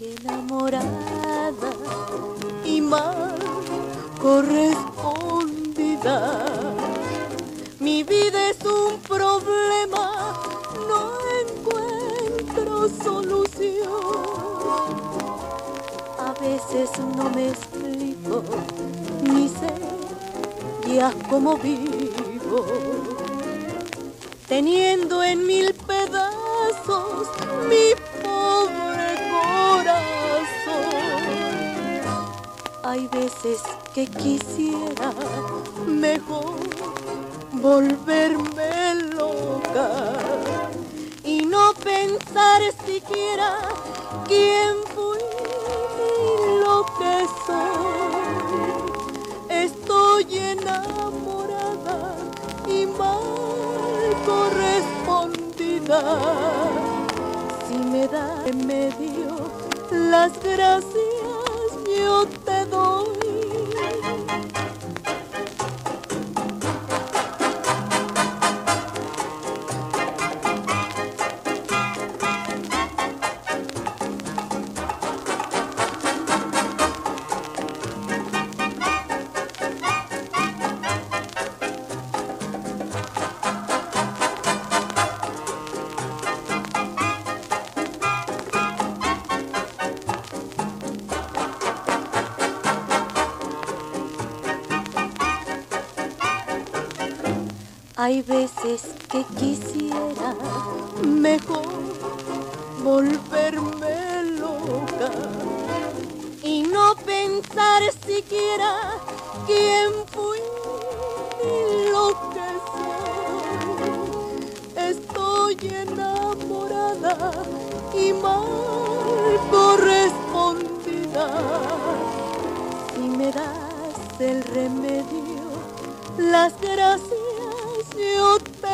enamorada y mal correspondida. Mi vida es un problema, no encuentro solución. A veces no me explico, ni sé ya cómo vivo. Teniendo en mil pedazos mi Hay veces que quisiera mejor volverme loca y no pensar siquiera quién fui lo que soy. Estoy enamorada y mal correspondida. Si me da en medio las gracias, によっての。Hay veces que quisiera mejor volverme loca y no pensar siquiera quién fui ni lo que soy. Estoy enamorada y mal correspondida. Si me das el remedio, las gracias よった。